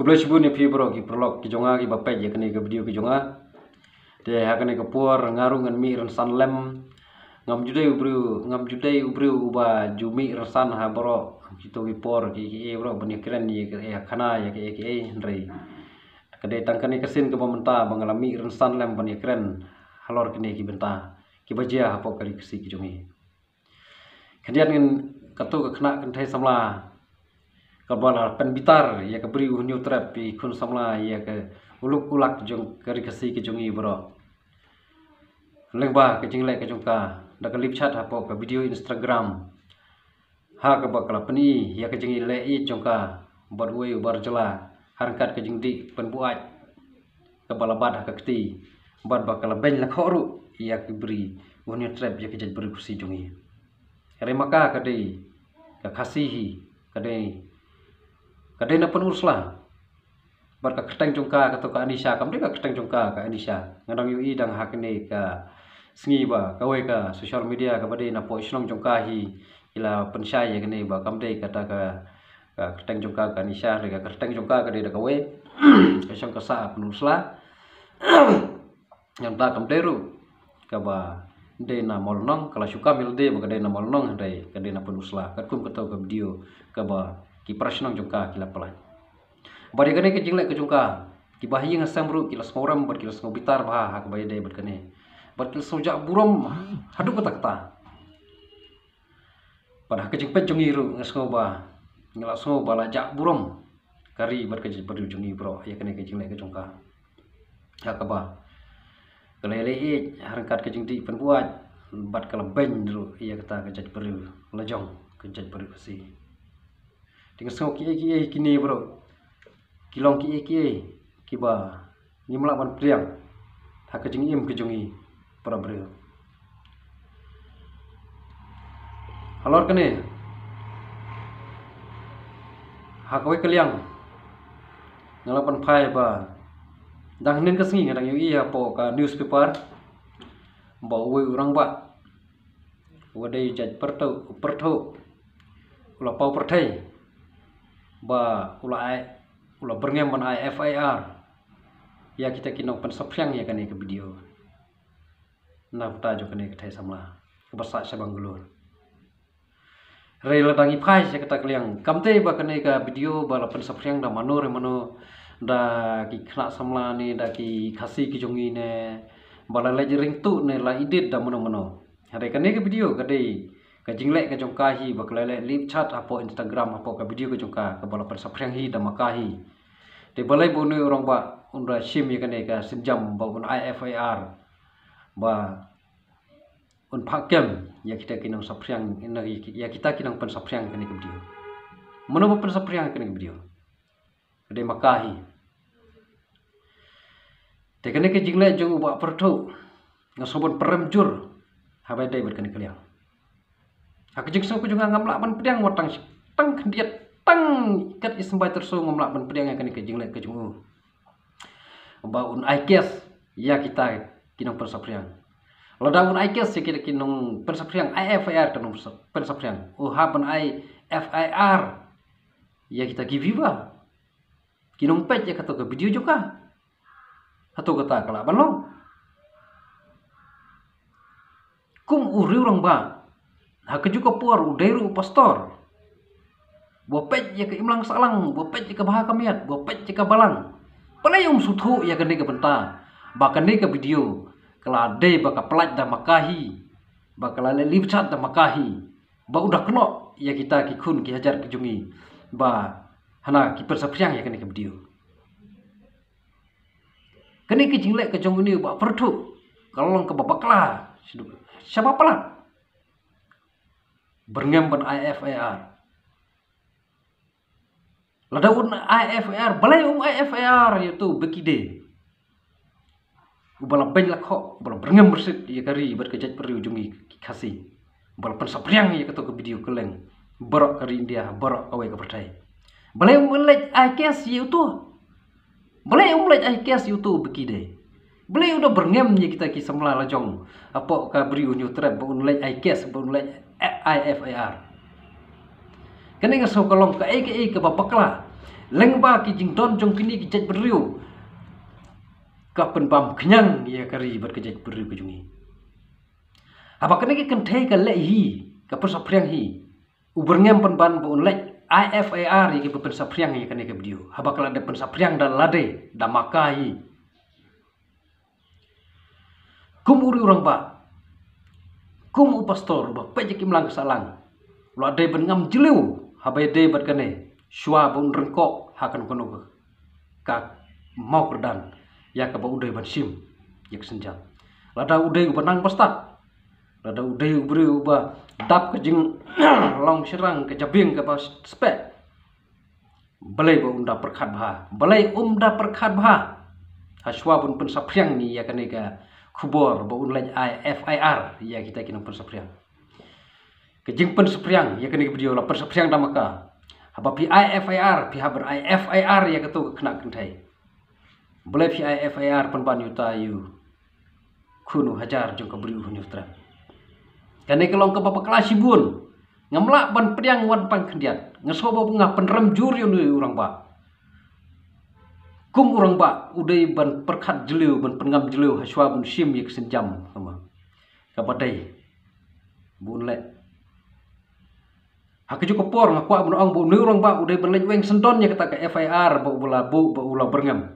Kubla shibu ni pi bro ki prolog ki jonga ki bapai je kene ke video ki jonga. De ha ke puar ngaru ngan mi ran san lem. Ngam judai ubru ngam judai ubru uba jumi ran san ha bro. Kito ki por ki ki e bro bani keren ye ke e khana ye ke ke e ndrei. Kade tang kene kesin ke pementa bangalami ran san lem bani keren halor kene ki benta. Ki bajia ha kari kesi ki jongi. Kemudian ngin katu ke kena kentai samla kabala pen bitar ya ke beri trap pi kun samla ya ke uluk ulak jong kari kasi ke jongi bro. Leng ba ke jing le ke jongka da ke lip chat hapo ke video instagram. Ha ke bakala peni ya ke jingi le i jongka bar wei bar jela harkat ke jing di pen buat. Ke bala bad ke kti bad bakala ben la khoru ya ke beri unyu trap ya ke jaj beri kusi jongi Hari maka kadai ke kasihi kadai kadai na pun uruslah. Bar ka keteng jongka ka to ka anisha ka keteng jongka ka anisha. Ngadang yu i dang hak ni ka sngi ba ka ka social media ka bade na po islong jongka hi. Ila pensya ya gani ba kam dei kata ka ka keteng jongka ka anisha. Ka keteng jongka ka dei ka we ka syang ka sa pun uruslah. Yang ta kam deru ka ba de na molnong kala syuka mil de ba de na molnong dei ka de na pun uruslah. Ka kum ka to ka video ka ba ki prashnang jongka kila pelai bari kene ke jingle ke jongka ki bahi samru kila smoram bar kila smo bitar bah hak bayi dai bar kene bar kila sojak burom hadu kata kata. Pada ke jingpet jongi ru nga smo ba smo bala jak burom kari bar ke bar jongi bro ya kene ke jingle ke jongka hak ba kelele i harkat ke jingti pen buat. Bat kala ben ru iya kata ke jaj beru lajong ke jaj Tinggal sengok kiai kiai kini bro. Kilong kiai kiai kiba ni melak ban priang. Hak kejeng im kejengi para bro. Halor kene. Hak we keliang. Ngalapan pai ba. Dang nen kesengi ngadang yu iya po ka newspaper. Ba we urang ba. Wadai jaj perto perto. Ula pau pertai ba ula ai ula berngem ban ai FIR ya kita kinong pen sopyang ya kane ke video. Na pta jo kane ke thai samla. Ke basa sa bangalore rei la dangi phai se kata kliang kamte ba kane ka video ba la pen sopyang da manore mano. Da ki khna samla ni da ki khasi ki jongi ne bala la jering tu ne la edit da mano mano hare kane ke video kade ka jingle ka jongka hi baklele lip chat apo instagram apo ka video ka jongka ka bala per saprang hi da makahi. Te balai bonu orang ba unda sim ya kane ka sinjam ba un ifir ba un pakem ya kita kinang saprang ina ya kita kinang pen saprang kane ka video. Pen saprang kane ka video. Kade makahi. Te kane ka jingle jong ba pertu ngasobon peremjur habai dai berkani kalian Aku jengso aku juga ngamlak ban pedang watang tang kendiat tang kat isembai terso ngamlak ban pedang akan kejing lek. Ba un aikes ya kita kinong persapriang. Lada un aikes ya kita kinong persapriang IFIR tanong persapriang. Oh ha ban I FIR ya kita giviva. Kinong pet ya kata ke video juga. Atau kata kelak ban lo. Kum uri orang ba Hak juga puar udairu pastor. Bopet ya ke imlang salang, bopet ya ke bahak kamiat, bopet ya ke balang. Pelai um suthu ya ke ke benta. Bahkan ke video. Kelade baka pelat dah makahi. Baka lale lipcat dah makahi. Ba udah kena ya kita kikun ki hajar kejungi. Ba hana ki persapriang ya ke ke video. Kene ke jinglek ini ba pertu. Kalau ke babaklah. Siapa pelat? Berngem ban IFAR. Lada un IFAR, balai um IFAR itu bekide. Ubala ben lakho, ubala berngem bersit ya kari berkejat peri ujungi kasih. Ubala pen sapriang ya ketok ke video keleng. Barok kari India, barok awai ke percaya. Balai um lek IKS itu. Balai um lek IKS itu bekide. Balai udah berngem ya kita kisah melala jong. Apa ka beri unyu trap, un lek IKS, un lek IFIR. Kena nga so kalong ka aka ka papakla. lengba ki jing don jong kini ki jaj beriu ka pen bam kenyang ya kari ber ke jaj beriu ke jungi apa kena ki kan thai ka le hi ka per sapriang hi uberngem pen ban bu le IFAR ki pen sapriang ya kena ke beriu haba kala de pen sapriang da lade da makai kum uri orang ba kum upastor ba pe kim lang salang. Lo ade ben ngam jeliu habai de bat kane shua bun rengkok hakan kono ka mau kerdan ya ka ba ude ban sim yak senjam lada ude benang pasta lada ude ubri uba dap ke jing long serang ke jabing ke pas spek. Balai ba unda perkhat bha balai umda perkhat bha haswa bun pen sapriang ni ya kane ka kubor ba unlaj IFIR ya kita kena sapriang kejing pen sapriang ya kena video la pen sapriang da apa pi IFIR pi haber IFIR ya ketu kena kentai. Boleh pi IFIR pen ban yuta yu kunu hajar jong kabri uhun yutra kene kelong ke bapa kelas ibun. Ngamlak ban priang wan pang kendiat. Ngesobo bunga penrem juri orang ba kum orang ba udai ban perkat jeliu ban pengam jeliu haswa bun sim yak senjam sama kapadai bun le hak ju kopor ngakwa bun ong bu orang ba udai ban lej weng sendon ya kata ke FIR ba ula bu ba ula berngam.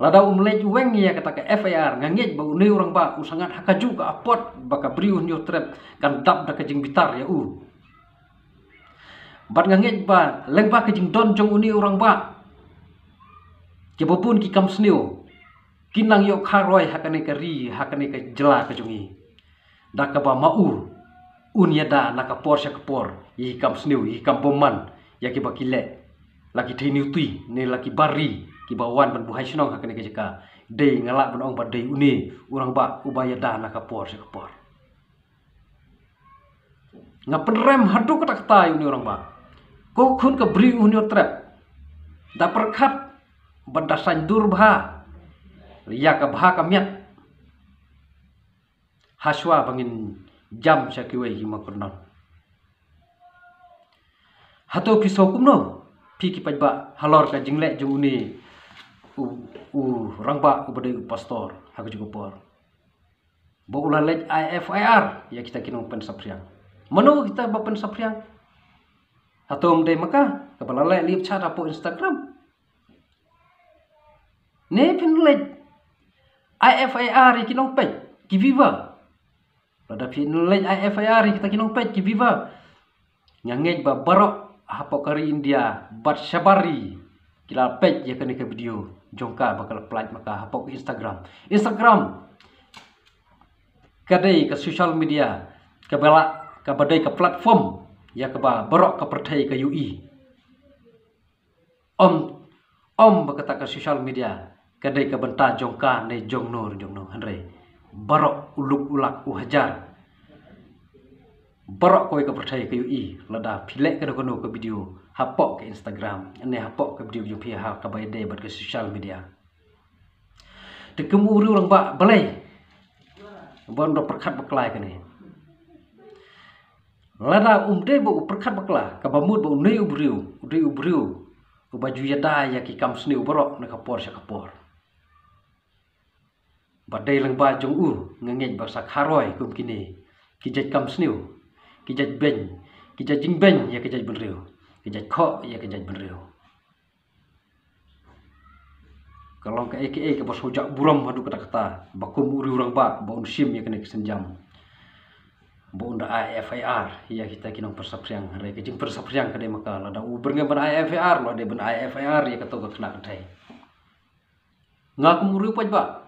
Lada um lej weng ya kata ke FIR ngangit ba ne orang ba usangat hakaju ka apot baka briu nyo trap kan dap da kejing bitar ya u. Bat ngangit ba leng ba kejing don jong uni orang ba Kebopun ki kam. Kinang yo karoi hakane ka ri hakane ka jela ka jungi. Da ka ba mau. Un ya da na ka por ka por. Yi kam sneo yi kam boman ya ki ba. Laki thei niu tui ne laki bari ki ba wan ban buhai snong hakane ka jeka. Dei ngalak ban ong ba dei uni urang ba ubaya da na ka por ka por. Ngapen rem hadu kata kata uni orang ba. Ko kun ka bri uni trap. Da perkat badasan durbha ya ka bha ka miat haswa bangin jam sakiwe hima kurnon hato piso kumno pi ki pajba halor ka jingle jung uni u u rangba u bade pastor haku juga por bo ulalej IFIR ya kita kinong pen sapriang mano kita bapen sapriang atau mde maka kabalale lip chat apo Instagram ne pinlej IFIR ki viva. Pada pinlej IFIR kita kinong ki viva. Ngangej ba barok hapo kari India bat syabari. Kila pej ya kani ke video jongka bakal pelaj maka hapo ke Instagram. Instagram kadai ke social media ke bala ke badai ke platform ya ke ba barok ke pertai ke UI om om berkata ke social media kadai ka benta jongka ne jong nur jong no hanre barok uluk ulak uhajar. Barok kowe ka percaya ke ui lada pilek ka kono ke video hapok ke instagram ne hapok ke video pia ha ka bai bat ke social media. De kemuri orang ba balai bon do perkat baklai ka ne lada umde bo perkat bakla ka bamut bo ne ubriu ude ubriu baju yada ya ki kam sni uborok ne kapor sya kapor badai lang ba jong u ngengej ba sak haroi kum kini? Kijaj kam sniu kijaj ben kijaj jing ben ya kijaj ben riu. Kijaj kho ya kijaj ben riu. Kalau ke eke ke bos hojak buram hadu kata kata bakum uri urang ba ba un sim ya kena kesenjam ba unda IFIR ya kita kinong persapriang. Re kijing persapriang kade maka lada u berngen ban IFIR lo de ban IFIR ya kata kena kedai ngaku muri paj ba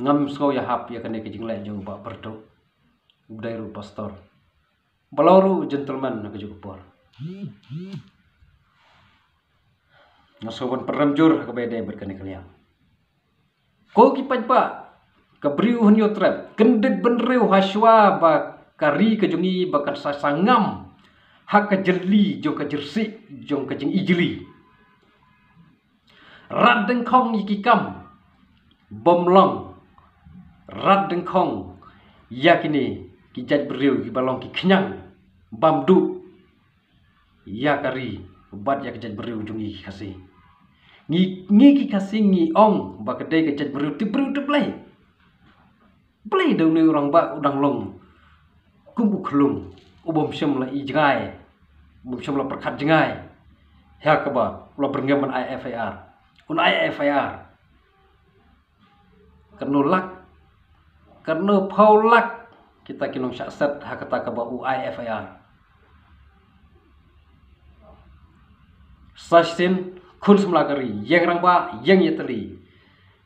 ngam sko ya hap ya kene kijing le jong ba berdo budai ru pastor balauru gentleman na kejuk por ngasoban peramjur ke bede berkene kalian ko ki pa ke briu hunyo trap kendek benreu haswa ba kari ke jungi bakan sasangam hak ke jeli jo ke jersi jong ke jing ijli. Radeng kong yikikam bomlong rat deng kong yakini ki jaj beriu ki balong ki kenyang bamdu ya kari bat ya kejat beri ujungi kasih ngi ngi ki kasih ngi ong ba kedai kejat beri ti beri tu play play dau ni orang ba udang long. Kumbu kelung ubom syam la i ubom syam la perkat jengai. Ya ka ba la berngam IFAR un IFAR karena lak karena paulak kita kinong syak hakata ka ba u IFAR sasin kun semlagari yang rangba yang yeteli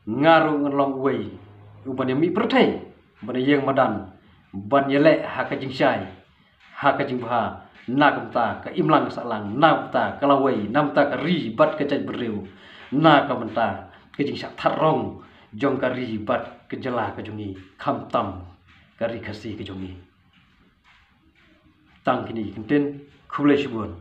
ngaru ngelong wei. Uban mi pertai ban yang madan. Ban yele ha ka jing syai ha ka jing bha na kamta ka imlang salang na ta kalawai nam ta ka ri bat ka cai bereu na ka menta ka jing syak tharong. Jong ka ri bat ka jela ka jungi kham tam ka ri khasi ka jungi tang kini kinten khule shibun